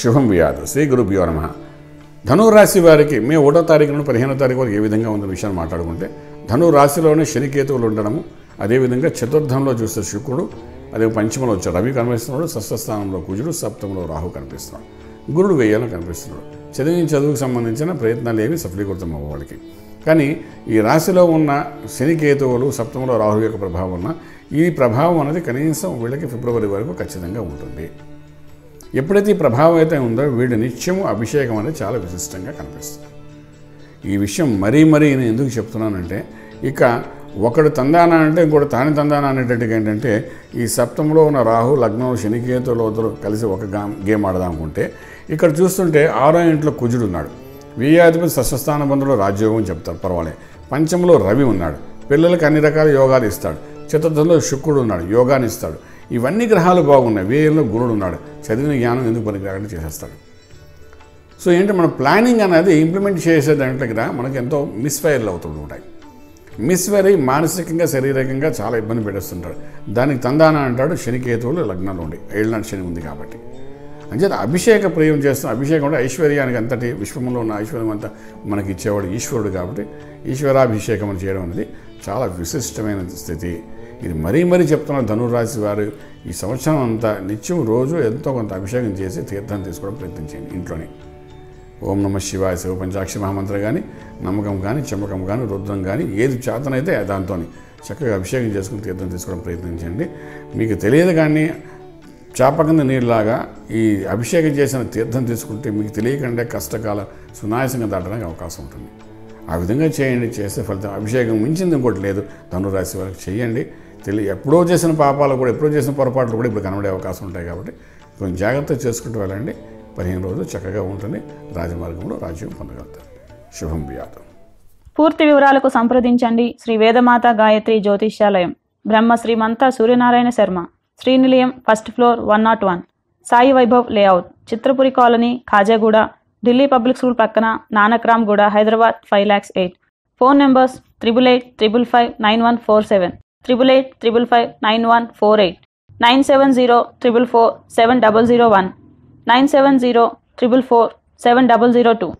శుభం వ్యాధు శ్రీ గురుభ్యో నమ. ధనురాశి వారికి మే ఒకటో తారీఖు నుండి పదిహేనో తారీఖు వరకు ఏ విధంగా ఉందో విషయాన్ని మాట్లాడుకుంటే ధను రాశిలోనే శనికేతువులు ఉండడము అదేవిధంగా చతుర్థంలో చూస్తే శుక్రుడు అదే పంచమలో వచ్చే రవి కనిపిస్తున్నాడు షష్ఠస్థానంలో కుజుడు సప్తమంలో రాహు కనిపిస్తున్నాడు. గురుడు వెయ్యాలని కనిపిస్తున్నాడు. చదివిన చదువుకు సంబంధించిన ప్రయత్నాలు ఏవి సఫలీకృతం అవ్వవాడికి కానీ ఈ రాశిలో ఉన్న శనికేతువులు సప్తమంలో రాహు యొక్క ప్రభావం ఉన్న ఈ ప్రభావం అనేది కనీసం వీళ్ళకి ఫిబ్రవరి వరకు ఖచ్చితంగా ఉంటుంది. ఎప్పుడైతే ఈ ప్రభావం అయితే ఉందో వీడి నిత్యము అభిషేకం అనేది చాలా విశిష్టంగా కనిపిస్తుంది. ఈ విషయం మరీ మరీ నేను ఎందుకు చెప్తున్నానంటే ఇక ఒకడు తందానా అంటే ఇంకోటి తాని తందానా అనేటట్టుగా ఏంటంటే ఈ సప్తంలో ఉన్న రాహు లగ్నం శనికేతులు ఇద్దరు కలిసి ఒక గా- గేమ్ ఆడదాం అనుకుంటే ఇక్కడ చూస్తుంటే ఆరో ఇంట్లో కుజుడు ఉన్నాడు. వీయాధిపతి సస్వస్థాన బంధువులు రాజ్యోగం చెప్తారు పర్వాలేదు పంచంలో రవి ఉన్నాడు. పిల్లలకు అన్ని రకాల యోగాలు ఇస్తాడు. చతుర్థంలో శుక్రుడు ఉన్నాడు యోగాన్ని ఇస్తాడు. ఇవన్నీ గ్రహాలు బాగున్నాయి. వ్యయంలో గురుడు ఉన్నాడు. చదివిన జ్ఞానం ఎందుకు పనికిరాకుండా చేసేస్తాడు. సో ఏంటి మన ప్లానింగ్ అనేది ఇంప్లిమెంట్ చేసే దాంట్లో దగ్గర మనకి ఎంతో మిస్ఫైర్లు అవుతుంటూ ఉంటాయి. మిస్ఫైర్ అయ్యి మానసికంగా శారీరకంగా చాలా ఇబ్బంది పెట్టేస్తుంటాడు. దానికి తందాన అంటాడు శనికేతువులు లగ్నాలు ఉండి. ఏళ్ళనాటి శని ఉంది కాబట్టి. అంచేత అభిషేక ప్రియం చేస్తున్న అభిషేకం అంటే ఐశ్వర్యానికి అంతటి విశ్వంలో ఉన్న ఐశ్వర్యం అంతా మనకి ఇచ్చేవాడు ఈశ్వరుడు కాబట్టి ఈశ్వరాభిషేకం చేయడం అనేది చాలా విశిష్టమైన స్థితి. ఇది మరీ మరీ చెప్తున్న ధనురాశి వారు ఈ సంవత్సరం అంతా నిత్యం రోజు ఎంతో కొంత అభిషేకం చేసి తీర్థం తీసుకోవడం ప్రయత్నించండి ఇంట్లోనే. ఓం నమ శివాయ శివ పంచాక్షి మహామంత్రం కానీ నమ్మకం కానీ చెమ్మకం కానీ రుద్రం కానీ ఏది చేతనైతే దాంతో చక్కగా అభిషేకం చేసుకుని తీర్థం తీసుకోవడం ప్రయత్నించండి మీకు తెలియదు కానీ చేప కింద నీళ్ళలాగా ఈ అభిషేకం చేసిన తీర్థం తీసుకుంటే మీకు తెలియకుండా కష్టకాల సునాయాసంగా దాటడానికి అవకాశం ఉంటుంది. ఆ విధంగా చేయండి చేస్తే ఫలితం అభిషేకం మించింది ఇంకోటి లేదు. ధనురాశి వారికి చేయండి. తెలియ ఎప్పుడో చేసిన పాపాలు కూడా ఎప్పుడో చేసిన పొరపాట్లు కూడా ఇప్పుడు కనబడే అవకాశం ఉంటాయి కాబట్టి కొంచెం జాగ్రత్త చేసుకుంటూ వెళ్ళండి. పదిహేను రోజులు చక్కగా ఉంటుంది. రాజమార్గంలో రాజ్యం పొందగలుగుతారు. శుభం వ్యాధం పూర్తి వివరాలకు సంప్రదించండి. Shri Vedamata Gayatri Jyotishyalayam. Brahma Srimantha Suryanarayana Sharma. Srinilayam first floor one nought one. Sai Vaibhav layout. Chitrapuri colony Khajaguda. Delhi public school పక్కన Nanakramguda Hyderabad five lakhs eight. Phone numbers triple eight triple five nine one four seven. triple eight triple five nine one four eight nine seven zero triple four seven double zero one nine seven zero triple four seven double zero two.